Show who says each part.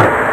Speaker 1: you